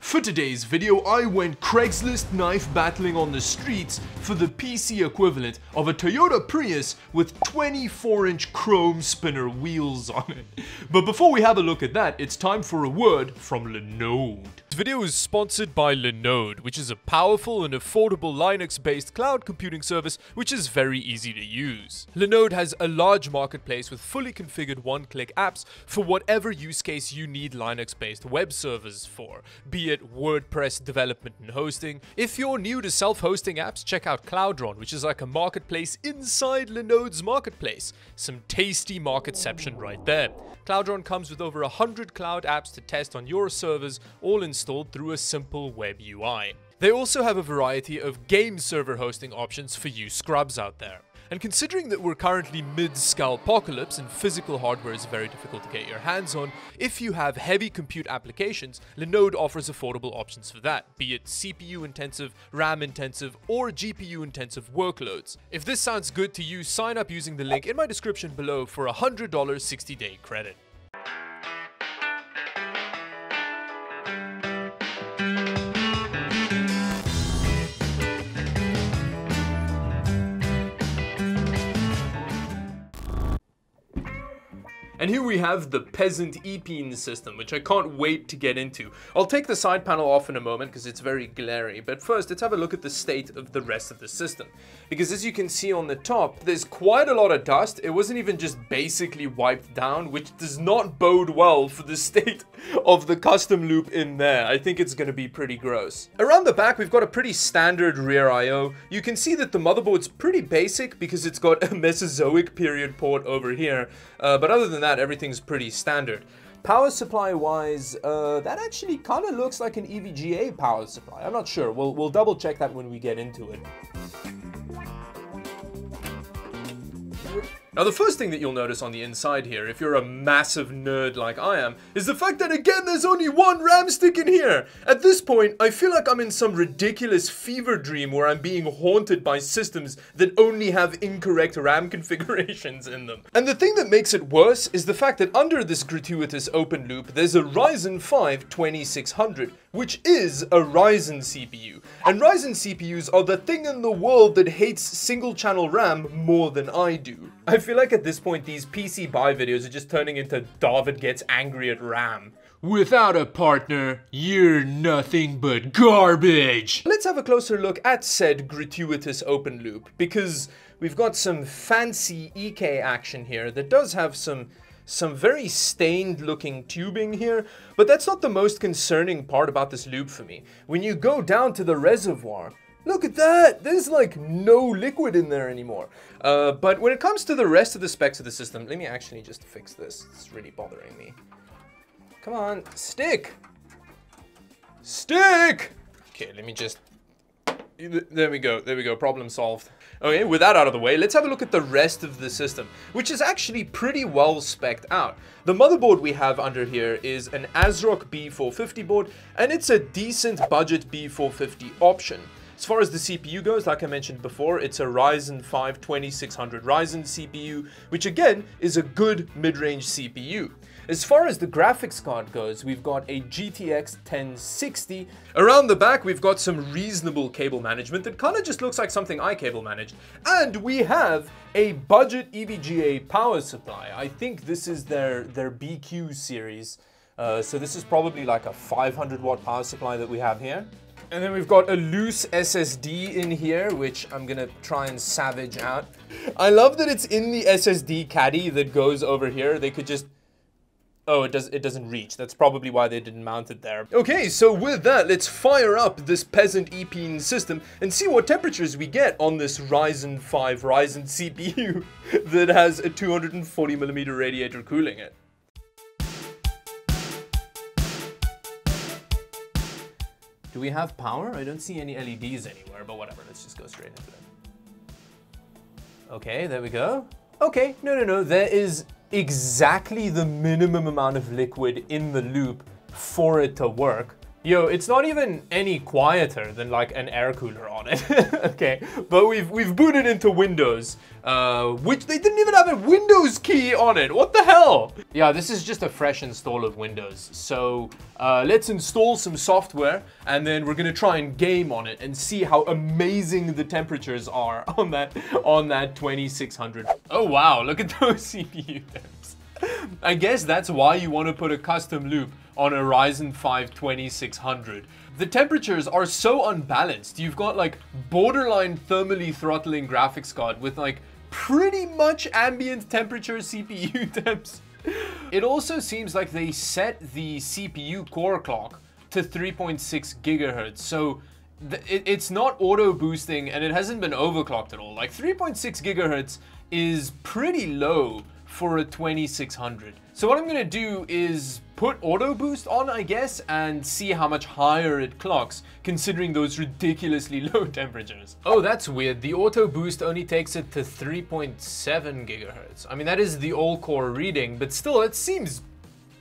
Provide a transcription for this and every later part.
For today's video, I went Craigslist knife battling on the streets for the PC equivalent of a Toyota Prius with 24 inch chrome spinner wheels on it. But before we have a look at that, it's time for a word from Linode. This video is sponsored by Linode, which is a powerful and affordable Linux-based cloud computing service which is very easy to use. Linode has a large marketplace with fully configured one-click apps for whatever use case you need Linux-based web servers for, be it WordPress development and hosting. If you're new to self-hosting apps, check out Cloudron, which is like a marketplace inside Linode's marketplace. Some tasty marketception right there. Cloudron comes with over 100 cloud apps to test on your servers, all installed through a simple web UI. They also have a variety of game server hosting options for you scrubs out there. And considering that we're currently mid-Scalpocalypse and physical hardware is very difficult to get your hands on, if you have heavy compute applications, Linode offers affordable options for that, be it CPU intensive, RAM intensive, or GPU intensive workloads. If this sounds good to you, sign up using the link in my description below for a $100 60-day credit. And here we have the Peasant e-peen system, which I can't wait to get into. I'll take the side panel off in a moment because it's very glary, but first let's have a look at the state of the rest of the system. Because as you can see on the top, there's quite a lot of dust. It wasn't even just basically wiped down, which does not bode well for the state of the custom loop in there. I think it's going to be pretty gross. Around the back, we've got a pretty standard rear I.O. You can see that the motherboard's pretty basic because it's got a Mesozoic period port over here, uh, but other than that, that, everything's pretty standard. Power supply wise, uh, that actually kind of looks like an EVGA power supply. I'm not sure. We'll, we'll double check that when we get into it. Now the first thing that you'll notice on the inside here, if you're a massive nerd like I am, is the fact that again there's only one RAM stick in here! At this point, I feel like I'm in some ridiculous fever dream where I'm being haunted by systems that only have incorrect RAM configurations in them. And the thing that makes it worse is the fact that under this gratuitous open loop, there's a Ryzen 5 2600, which is a Ryzen CPU. And Ryzen CPUs are the thing in the world that hates single channel RAM more than I do. I feel like at this point these PC buy videos are just turning into Dawid gets angry at RAM. Without a partner, you're nothing but garbage. Let's have a closer look at said gratuitous open loop because we've got some fancy EK action here that does have some some very stained looking tubing here, but that's not the most concerning part about this loop for me. When you go down to the reservoir, Look at that! There's like no liquid in there anymore. Uh, but when it comes to the rest of the specs of the system, let me actually just fix this. It's really bothering me. Come on, stick! Stick! Okay, let me just... There we go, there we go, problem solved. Okay, with that out of the way, let's have a look at the rest of the system, which is actually pretty well specced out. The motherboard we have under here is an ASRock B450 board, and it's a decent budget B450 option. As far as the CPU goes, like I mentioned before, it's a Ryzen 5 2600 Ryzen CPU, which again is a good mid-range CPU. As far as the graphics card goes, we've got a GTX 1060. Around the back, we've got some reasonable cable management that kind of just looks like something I cable managed. And we have a budget EVGA power supply. I think this is their, their BQ series. Uh, so this is probably like a 500 watt power supply that we have here. And then we've got a loose SSD in here, which I'm gonna try and savage out. I love that it's in the SSD caddy that goes over here. They could just Oh, it does it doesn't reach. That's probably why they didn't mount it there. Okay, so with that, let's fire up this peasant e-peen system and see what temperatures we get on this Ryzen 5 Ryzen CPU that has a 240 millimeter radiator cooling it. Do we have power? I don't see any LEDs anywhere, but whatever, let's just go straight into it. Okay, there we go. Okay, no, no, no, there is exactly the minimum amount of liquid in the loop for it to work. Yo, it's not even any quieter than like an air cooler on it. okay, but we've we've booted into Windows, uh, which they didn't even have a Windows key on it. What the hell? Yeah, this is just a fresh install of Windows. So uh, let's install some software, and then we're gonna try and game on it and see how amazing the temperatures are on that on that 2600. Oh wow, look at those CPU temps. I guess that's why you want to put a custom loop on a Ryzen 5 2600. The temperatures are so unbalanced. You've got like borderline thermally throttling graphics card with like pretty much ambient temperature CPU temps. It also seems like they set the CPU core clock to 3.6 gigahertz. So it, it's not auto boosting and it hasn't been overclocked at all. Like 3.6 gigahertz is pretty low for a 2600. So what I'm gonna do is put auto boost on, I guess, and see how much higher it clocks, considering those ridiculously low temperatures. Oh, that's weird. The auto boost only takes it to 3.7 gigahertz. I mean, that is the all-core reading, but still, it seems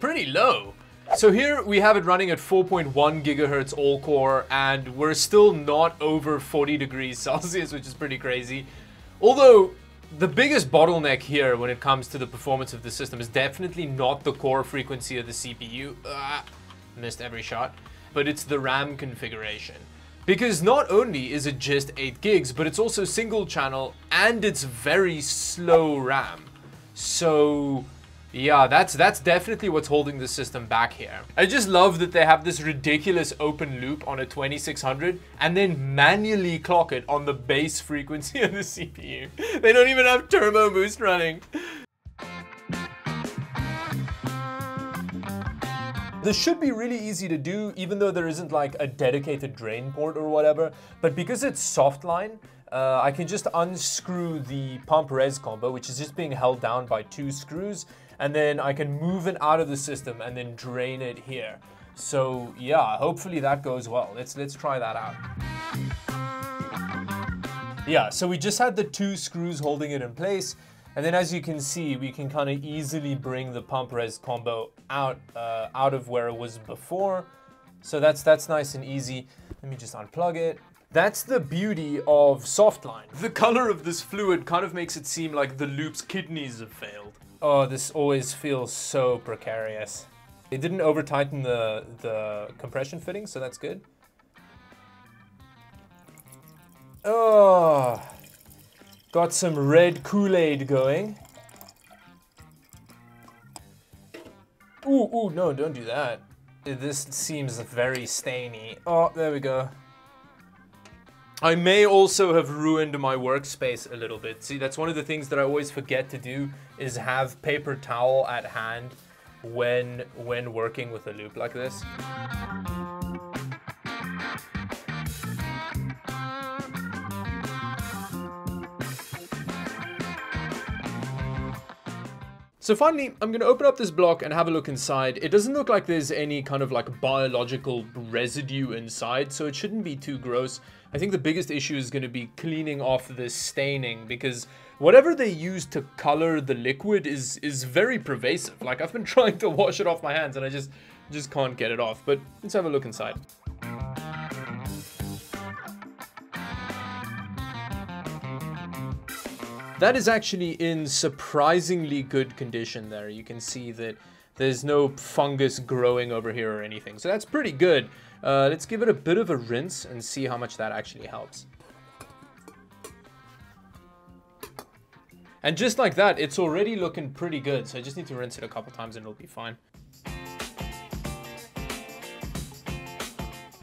pretty low. So here we have it running at 4.1 gigahertz all-core, and we're still not over 40 degrees Celsius, which is pretty crazy. Although, the biggest bottleneck here when it comes to the performance of the system is definitely not the core frequency of the CPU. Ah, missed every shot. But it's the RAM configuration. Because not only is it just 8 gigs, but it's also single channel and it's very slow RAM. So yeah, that's that's definitely what's holding the system back here. I just love that they have this ridiculous open loop on a 2600 and then manually clock it on the base frequency of the CPU. They don't even have turbo boost running. This should be really easy to do, even though there isn't like a dedicated drain port or whatever. But because it's softline, uh, I can just unscrew the pump res combo, which is just being held down by two screws, and then I can move it out of the system and then drain it here. So yeah, hopefully that goes well. Let's, let's try that out. Yeah, so we just had the two screws holding it in place. And then as you can see, we can kind of easily bring the pump res combo out, uh, out of where it was before. So that's, that's nice and easy. Let me just unplug it. That's the beauty of Softline. The color of this fluid kind of makes it seem like the loop's kidneys have failed. Oh, this always feels so precarious. It didn't over tighten the, the compression fitting, so that's good. Oh, got some red Kool-Aid going. Ooh, ooh, no, don't do that. This seems very stainy. Oh, there we go. I may also have ruined my workspace a little bit. See, that's one of the things that I always forget to do is have paper towel at hand when when working with a loop like this. So finally, I'm going to open up this block and have a look inside. It doesn't look like there's any kind of like biological residue inside, so it shouldn't be too gross. I think the biggest issue is going to be cleaning off the staining because whatever they use to color the liquid is is very pervasive. Like I've been trying to wash it off my hands and I just just can't get it off. But let's have a look inside. That is actually in surprisingly good condition there. You can see that there's no fungus growing over here or anything. So that's pretty good. Uh, let's give it a bit of a rinse and see how much that actually helps. And just like that, it's already looking pretty good. So I just need to rinse it a couple times and it'll be fine.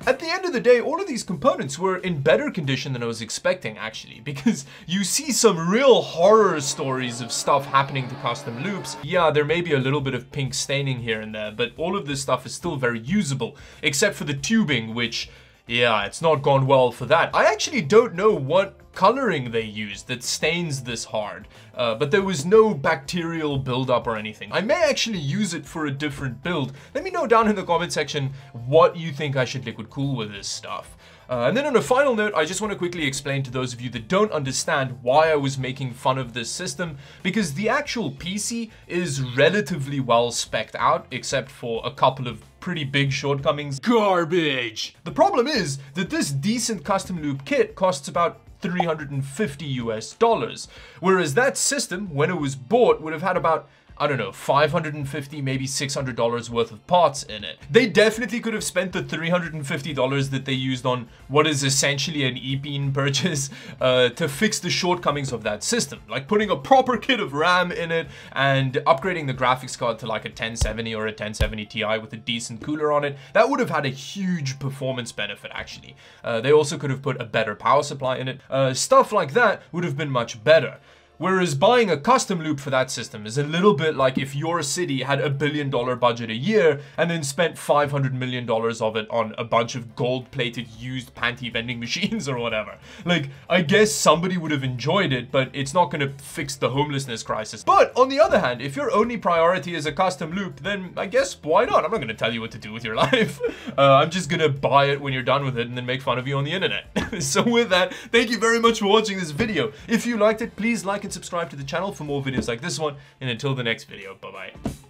At the end of the day, all of these components were in better condition than I was expecting, actually, because you see some real horror stories of stuff happening to custom loops. Yeah, there may be a little bit of pink staining here and there, but all of this stuff is still very usable, except for the tubing, which yeah, it's not gone well for that. I actually don't know what coloring they used that stains this hard, uh, but there was no bacterial buildup or anything. I may actually use it for a different build. Let me know down in the comment section what you think I should liquid cool with this stuff. Uh, and then on a final note, I just want to quickly explain to those of you that don't understand why I was making fun of this system, because the actual PC is relatively well specced out, except for a couple of pretty big shortcomings. Garbage! The problem is that this decent custom loop kit costs about 350 US dollars, whereas that system, when it was bought, would have had about I don't know, 550, maybe $600 worth of parts in it. They definitely could have spent the $350 that they used on what is essentially an e-peen purchase uh, to fix the shortcomings of that system. Like putting a proper kit of RAM in it and upgrading the graphics card to like a 1070 or a 1070 Ti with a decent cooler on it. That would have had a huge performance benefit actually. Uh, they also could have put a better power supply in it. Uh, stuff like that would have been much better. Whereas buying a custom loop for that system is a little bit like if your city had a billion dollar budget a year and then spent $500 million of it on a bunch of gold plated used panty vending machines or whatever. Like, I guess somebody would have enjoyed it, but it's not gonna fix the homelessness crisis. But on the other hand, if your only priority is a custom loop, then I guess why not? I'm not gonna tell you what to do with your life. Uh, I'm just gonna buy it when you're done with it and then make fun of you on the internet. so with that, thank you very much for watching this video. If you liked it, please like and subscribe to the channel for more videos like this one. And until the next video, bye-bye.